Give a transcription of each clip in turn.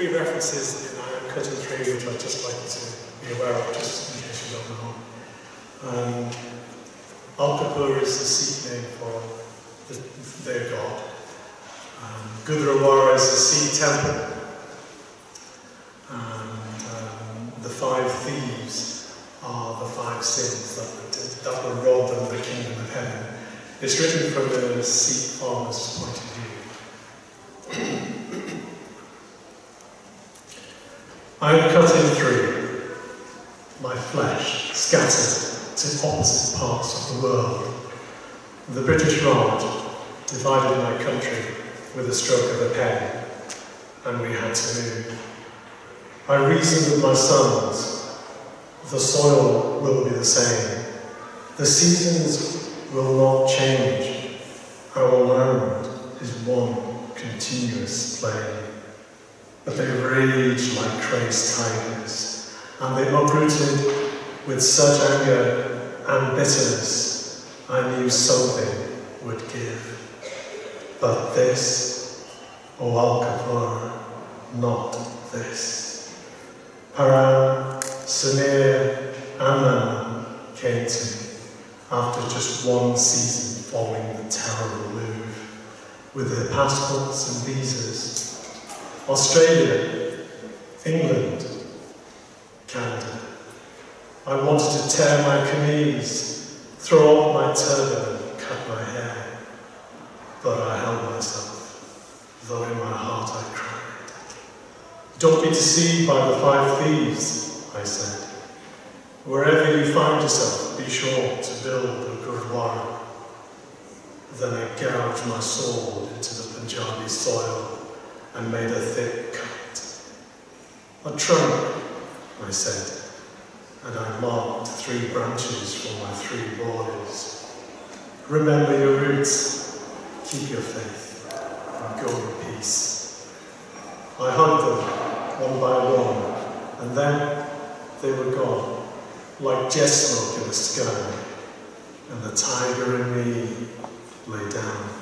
three references in Am Cut in Three which I'd just like to be aware of, just in case you don't know. Um, Akal Purakh is the Sikh name for the, their god. Um, Gurdwara is the Sikh temple. And um, the five thieves are the five sins that, that will rob of the kingdom of heaven. It's written from the Sikh farmer's point of view. I am cut in three, my flesh scattered to opposite parts of the world. The British Raj divided my country with a stroke of a pen, and we had to move. I reasoned with my sons, the soil will be the same, the seasons will not change, our land is one continuous plain. They raged like crazed tigers, and they uprooted with such anger and bitterness, I knew something would give. But this, O Akal Purakh, not this. Paran, Samir, and Manan came to me after just one season following the terrible move, with their passports and visas Australia, England, Canada. I wanted to tear my kameez, throw off my turban cut my hair, but I held myself, though in my heart I cried. Don't be deceived by the five thieves, I said. Wherever you find yourself, be sure to build a gurdwara. Then I gouged my sword into the Punjabi soil and made a thick cut. A trunk, I said, and I marked three branches for my three boys. Remember your roots, keep your faith, and go in peace. I hugged them one by one, and then they were gone, like jet smoke in the sky, and the tiger in me lay down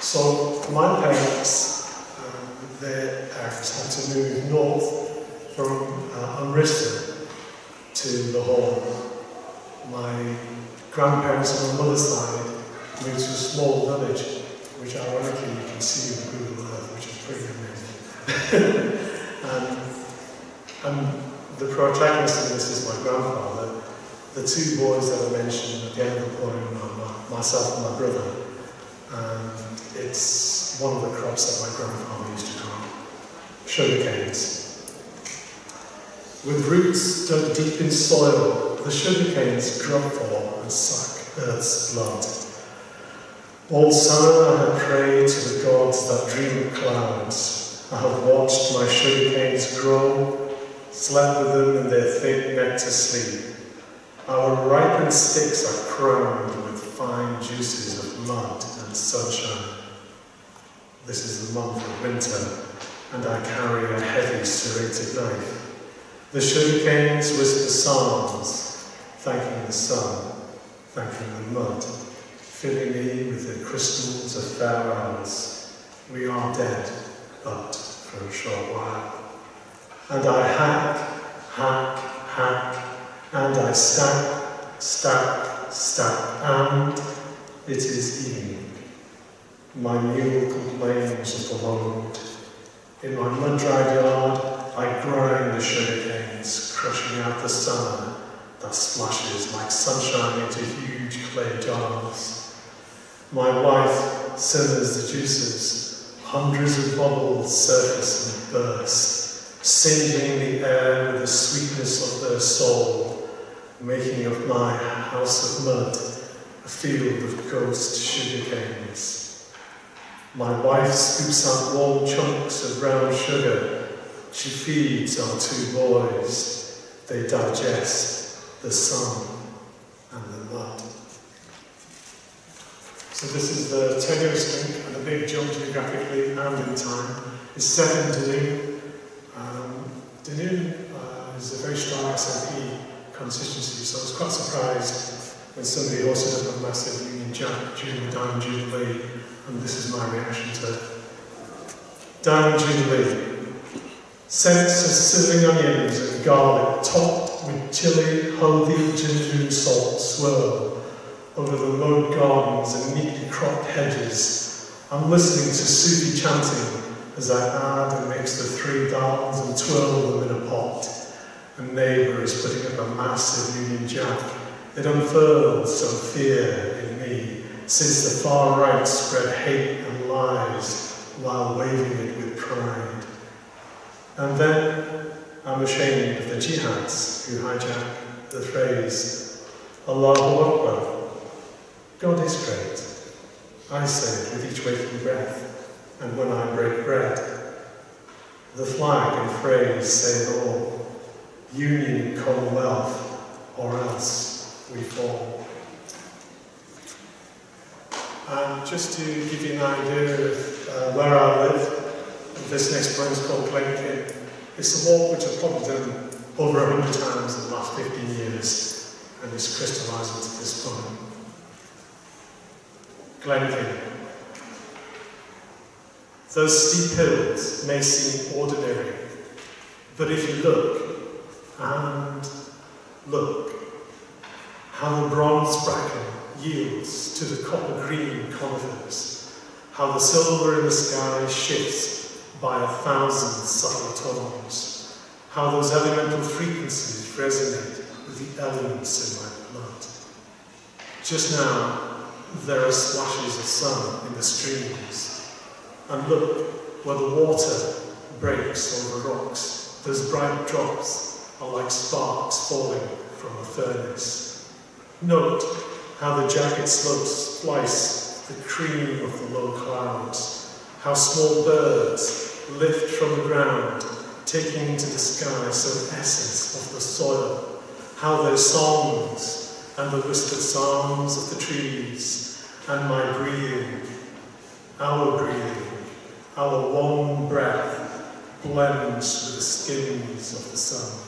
So my parents, um, they had to move north from uh, Amritsar to Lahore. My grandparents on my mother's side moved to a small village, which ironically you can see in Google Earth, which is pretty amazing. and, and the protagonist of this is my grandfather. The two boys that I mentioned at the end of the poem are myself and my brother. And it's one of the crops that my grandfather used to grow, sugar canes. With roots dug deep in soil, the sugar canes drop for and suck earth's blood. All summer I have prayed to the gods that dream of clouds. I have watched my sugar canes grow, slept with them in their thick nectar sleep. Our ripened sticks are crowned with fine juices of mud and sunshine. This is the month of winter, and I carry a heavy serrated knife. The sugar canes whisper psalms, thanking the sun, thanking the mud, filling me with the crystals of hours. We are dead, but for a short while. And I hack, hack, hack, and I stack, stack, stack, and it is evening. My mule complains of the load. In my mud-dried yard, I grind the sugar canes, crushing out the summer that splashes like sunshine into huge clay jars. My wife simmers the juices, hundreds of bubbles surface and burst, singing the air with the sweetness of their soul, making of my house of mud a field of ghost sugar canes. My wife scoops out warm chunks of brown sugar. She feeds our two boys. They digest the sun and the mud. So this is the tenuous link and the big jump geographically and in time. It's seven Dunoon. Um, Dunoon uh, is a very strong SNP constituency, so I was quite surprised when somebody also does a massive Union Jack during the Diamond Jubilee and this is my reaction to down Jubilee. Scents of sizzling onions and garlic topped with chili, haldi, ginger and salt swirl over the mowed gardens and neatly cropped hedges. I'm listening to Sufi chanting as I add and mix the three dals and twirl them in a pot. A neighbour is putting up a massive Union Jack. It unfurls some fear in me, since the far right spread hate and lies while waving it with pride. And then I'm ashamed of the jihads who hijack the phrase, Allahu Akbar. God is great. I say it with each waking breath, and when I break bread. The flag and phrase say it all. Union, Commonwealth, or else we fall. And just to give you an idea of uh, where I live, this next point is called Glenkin. It's a walk which I've probably done over a hundred times in the last 15 years, and it's crystallised into this point. Glenkin. Those steep hills may seem ordinary, but if you look, and look, how the bronze bracken yields to the copper green conifers, how the silver in the sky shifts by a thousand subtle tones, how those elemental frequencies resonate with the elements in my blood. Just now, there are splashes of sun in the streams, and look where the water breaks over rocks, those bright drops are like sparks falling from a furnace. Note how the jacket slopes splice the cream of the low clouds, how small birds lift from the ground, taking into the sky some essence of the soil, how their songs and the whispered psalms of the trees, and my breathing, our breathing, our warm breath blends with the skins of the sun.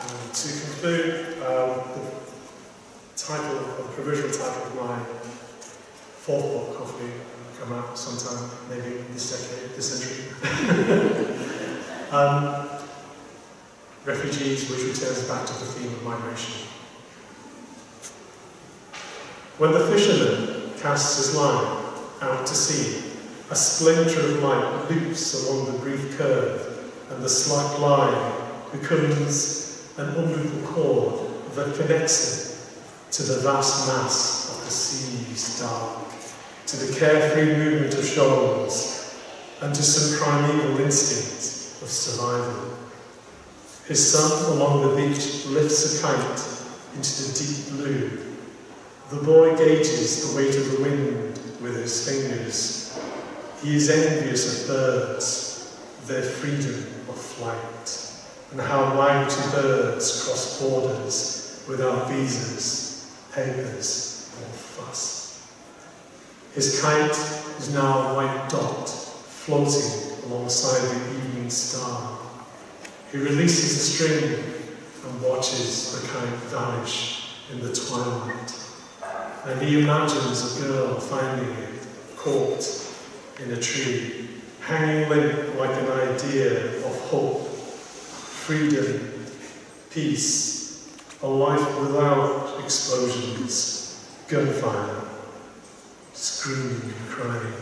And to conclude, um, the title, the provisional title of my fourth book, hopefully come out sometime, maybe this decade, this century. um, refugees, which returns back to the theme of migration. When the fisherman casts his line out to sea, a splinter of light loops along the brief curve, and the slack line becomes an umbilical cord that connects it to the vast mass of the sea's dark, to the carefree movement of shoals, and to some primeval instinct of survival. His son along the beach lifts a kite into the deep blue. The boy gauges the weight of the wind with his fingers. He is envious of birds, their freedom of flight and how mighty birds cross borders without visas, papers, or fuss. His kite is now a white dot floating alongside the evening star. He releases the string and watches the kite vanish in the twilight. And he imagines a girl finding it caught in a tree, hanging limp like an idea of hope freedom, peace, a life without explosions, gunfire, screaming and crying.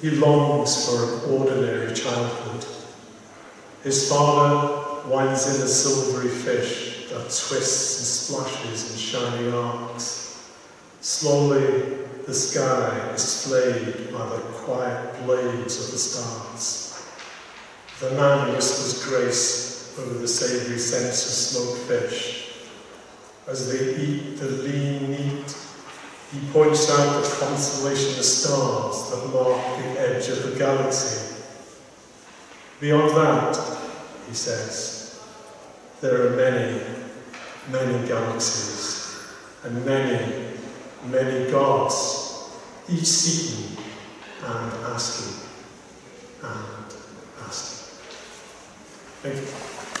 He longs for an ordinary childhood. His father winds in a silvery fish that twists and splashes in shining arcs. Slowly, the sky is flayed by the quiet blades of the stars. The man whispers grace over the savoury scents of smoked fish. As they eat the lean meat, he points out the constellation of stars that mark the edge of the galaxy. Beyond that, he says, there are many, many galaxies and many, many gods, each seeking and asking and asking. Thank you.